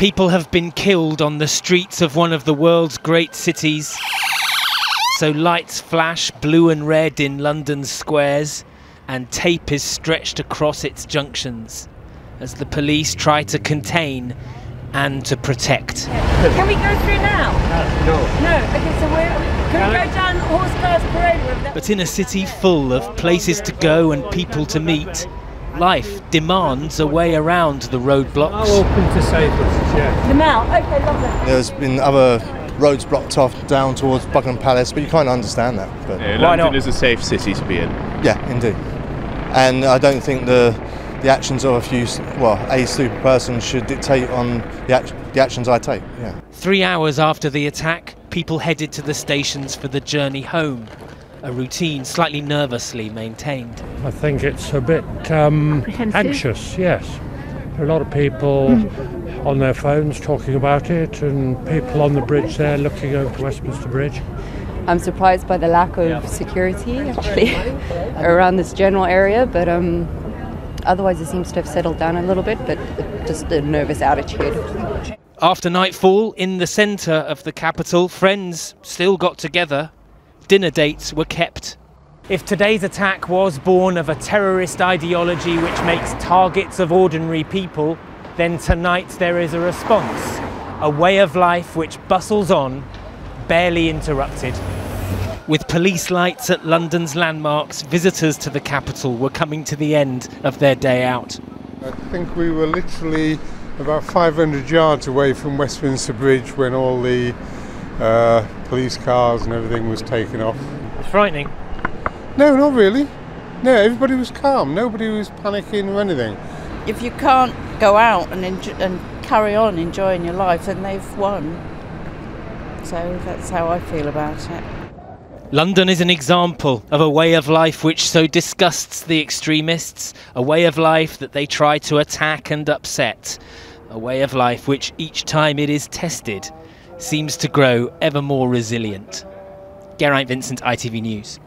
People have been killed on the streets of one of the world's great cities. So lights flash blue and red in London's squares, and tape is stretched across its junctions as the police try to contain and to protect. Can we go through now? No. No. Okay, so we're. Can we go down Horse Guards Parade? But in a city full of places to go and people to meet, life demands a way around the roadblocks. open to cyclists, yeah. the Mall. Okay, lovely. There's been other roads blocked off down towards Buckingham Palace, but you kind of understand that. But Yeah, Why London not? is a safe city to be in. yeah, indeed. And I don't think the the actions of a few, well, a super person should dictate on the, act, the actions I take. Yeah. Three hours after the attack, people headed to the stations for the journey home, a routine slightly nervously maintained. I think it's a bit um, anxious, yes. A lot of people on their phones talking about it, and people on the bridge there looking over to Westminster Bridge. I'm surprised by the lack of security actually around this general area, but um, otherwise it seems to have settled down a little bit, but just a nervous attitude. After nightfall, in the centre of the capital, friends still got together. Dinner dates were kept. If today's attack was born of a terrorist ideology which makes targets of ordinary people, then tonight there is a response. A way of life which bustles on, barely interrupted. With police lights at London's landmarks, visitors to the capital were coming to the end of their day out. I think we were literally about 500 yards away from Westminster Bridge when all the uh, police cars and everything was taken off. It's frightening. No, not really. No, everybody was calm. Nobody was panicking or anything. if you can't go out and enjo- and carry on enjoying your life, then they've won. So that's how I feel about it. London is an example of a way of life which so disgusts the extremists, a way of life that they try to attack and upset, a way of life which each time it is tested seems to grow ever more resilient. Geraint Vincent, ITV News.